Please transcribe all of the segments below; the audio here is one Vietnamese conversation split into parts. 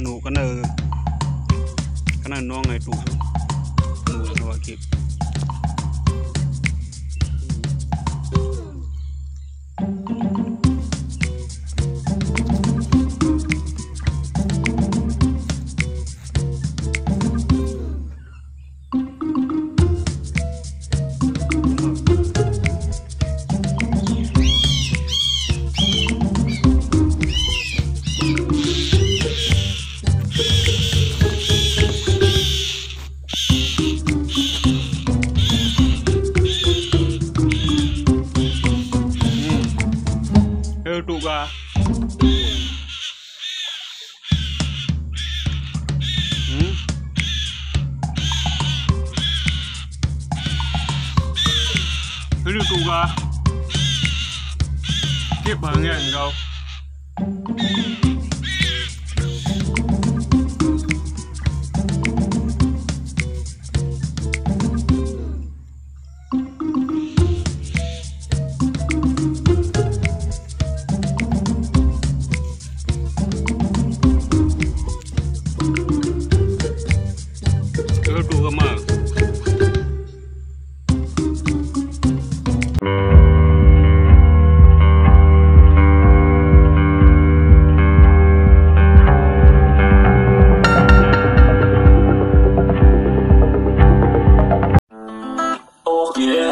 หนูก็เนอขนาดน้องไงตุหนูแล้วว่าคลิป ga Hmm. Heo tụ ga Kiếp bà nghe anh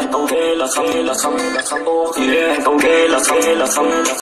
em ok là xong là xong là xong ok em ok là xong là xong là